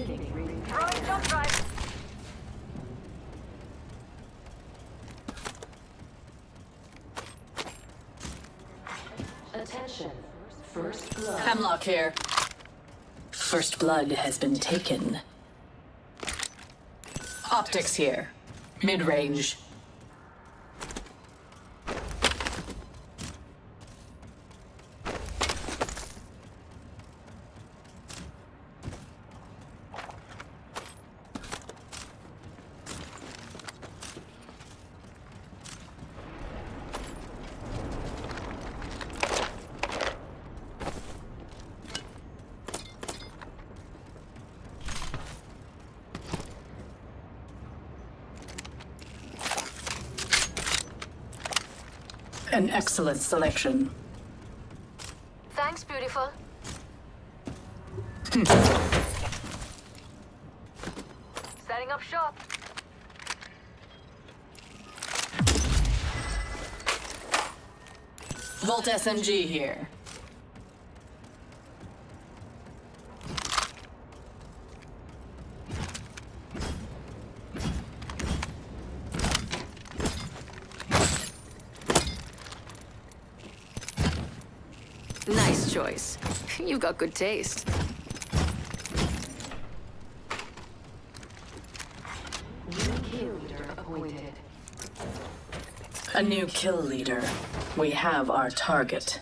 Throwing jump drive. Attention. First blood. Hemlok here. First blood has been taken. Optics here. Mid-range. An excellent selection. Thanks, beautiful. Hmm. Setting up shop. Volt SMG here. Nice choice. You've got good taste. A new kill leader. We have our target.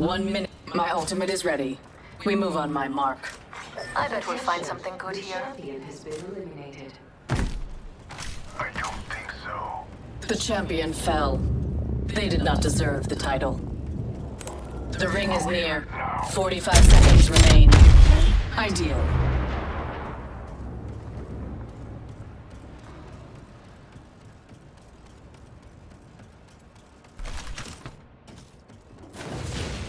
One minute. My ultimate is ready. We move on my mark. I bet we'll find something good The here. champion has been eliminated. I don't think so. The champion fell. They did not deserve the title. The ring is near. 45 seconds remain. Ideal.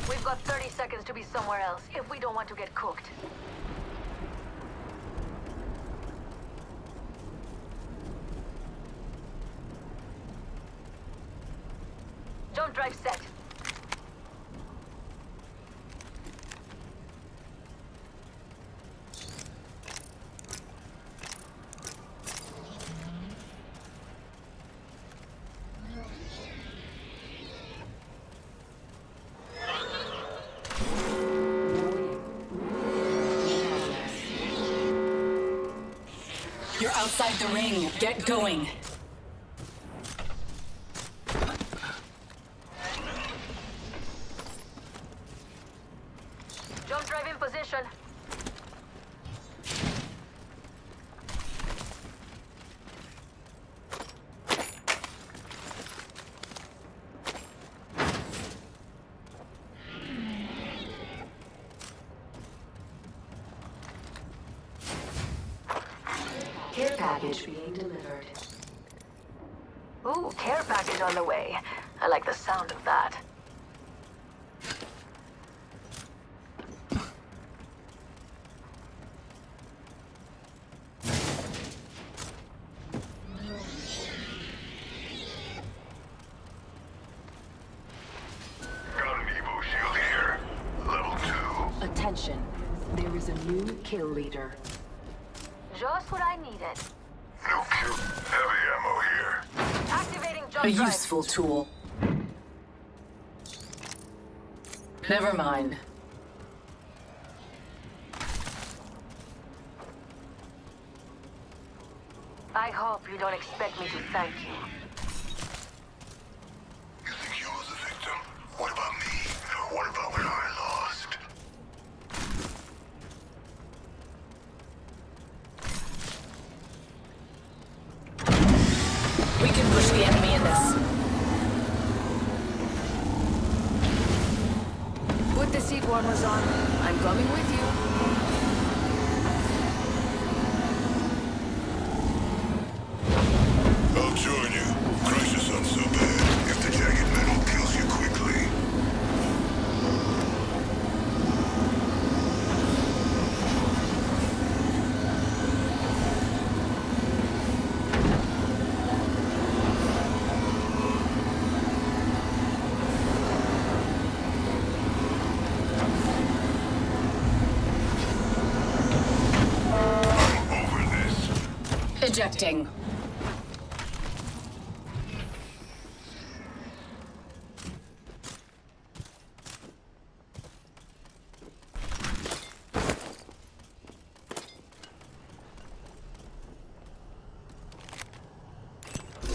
We've got 30 seconds to be somewhere else if we don't want to get cooked. Outside the ring. Get going. Jump drive in position. Care package being delivered. Ooh, care package on the way. I like the sound of that. Got an Evo shield here. Level two. Attention. There is a new kill leader. A useful tool. Never mind. I hope you don't expect me to thank you think you was a victim? What about me? What about when I lost? We can push the enemy in this. Warmers on. I'm coming with you.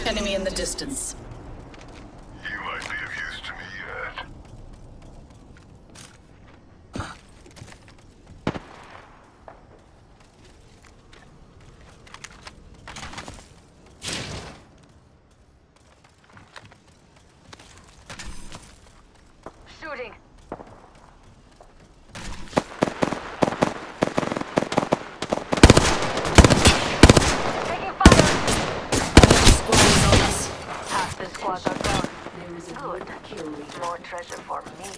Enemy in the distance. You might be of use to me yet. Shooting. Taking fire. Squad is on us. Half the squads are down. There is a Good. new kill leader. More treasure for me.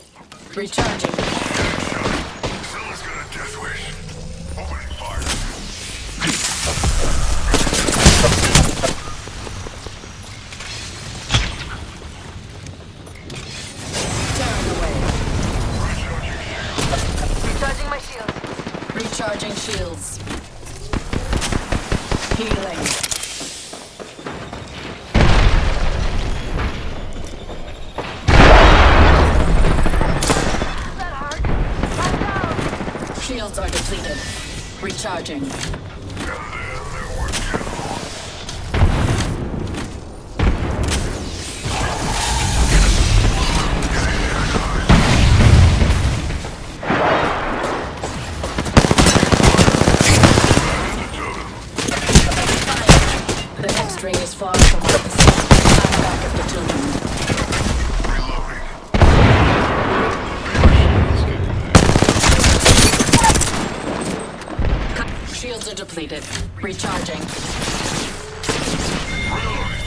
Recharging. Someone's got a death wish. Opening fire. Tearing away. Recharging my shields. Recharging shields. Healing. Depleted. Recharging. Depleted. Recharging. Reloading.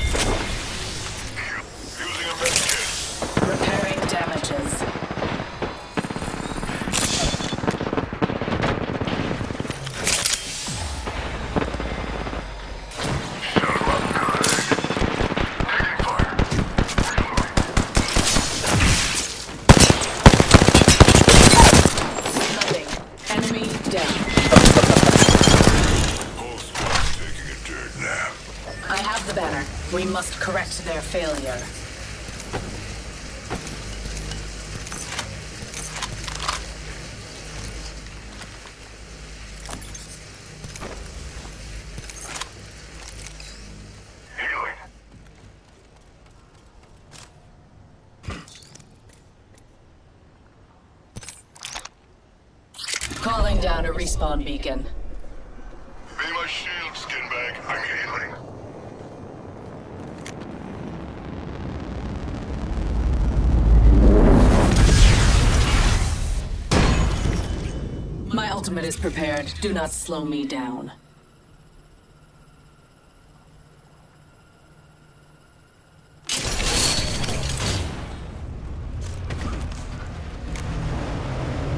Using a medkit. Repairing damages. Shut him up good. Taking fire. Reloading. Nothing. Enemy down. Whole squad's taking a dirt nap. I have the banner. We must correct their failure. Healing. Calling down a respawn beacon. Be my shield, skinbag. I'm healing. My ultimate is prepared. Do not slow me down.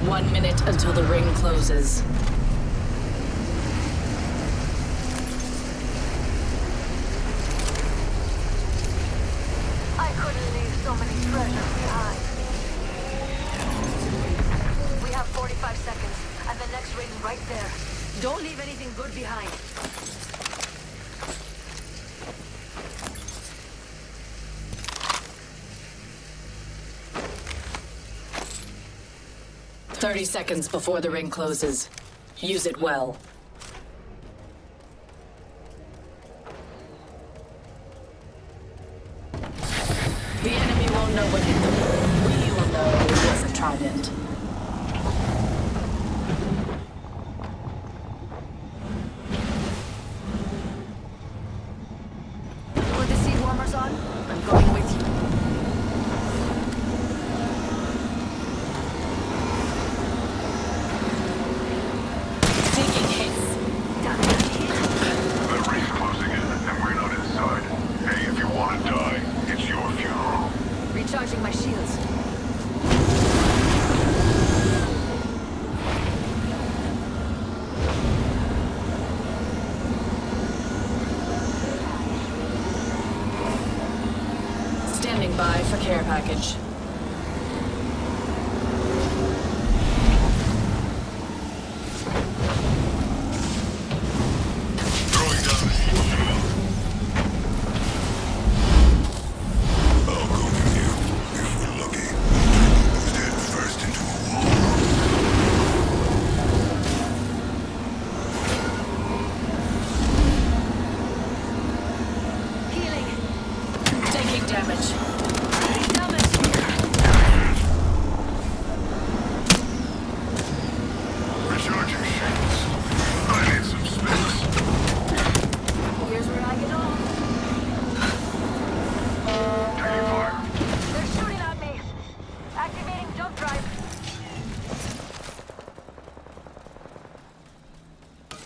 One minute until the ring closes. I couldn't leave so many treasures behind. We have 45 seconds, and the next ring right there. Don't leave anything good behind. Thirty seconds before the ring closes. Use it well. The enemy won't know what hit them. We will know it was a trident.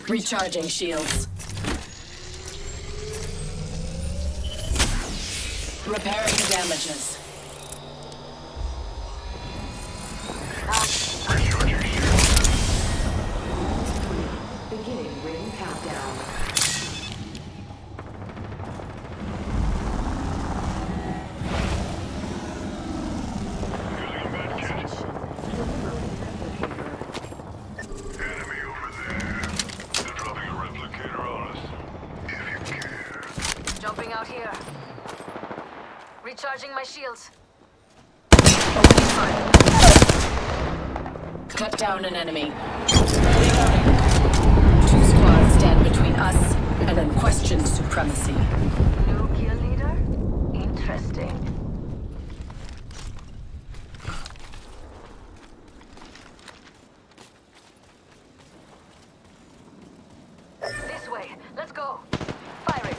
Recharging shields. Repairing damages. Recharging shield. Beginning ring countdown. Using a med kit. Enemy over there. They're dropping a replicator on us. If you care. Jumping out here. Recharging my shields. Opening fire. Cut down an enemy. Reloading. Two squads stand between us and unquestioned supremacy. New kill leader? Interesting. This way. Let's go. Firing.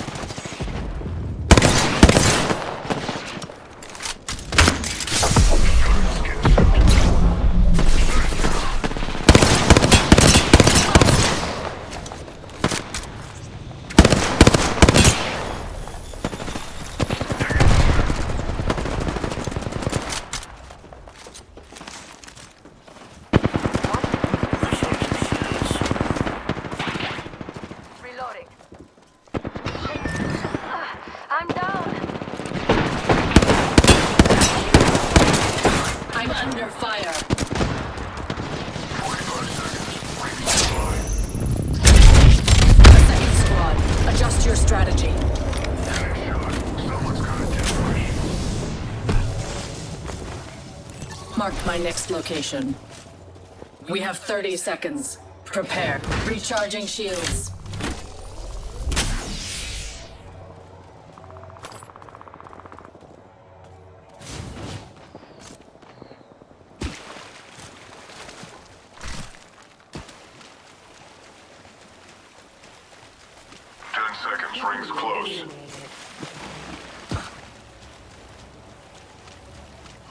Reloading. Ah, I'm down. I'm under fire. 45 seconds. Ring online. Second squad. Adjust your strategy. Mark my next location. We have 30 seconds. Prepare. Recharging shields. Rings close.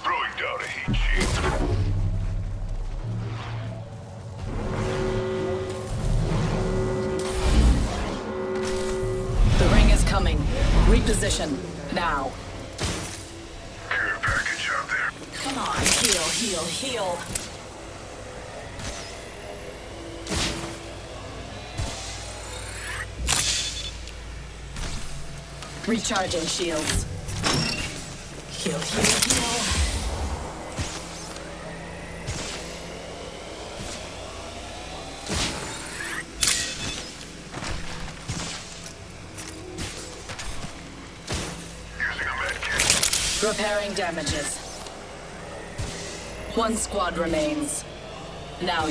Throwing down a heat shield. The ring is coming. Reposition. Now. Care package out there. Come on. Heal, heal, heal. Recharging shields. Heal, heal, heal. Repairing damages. One squad remains. Now.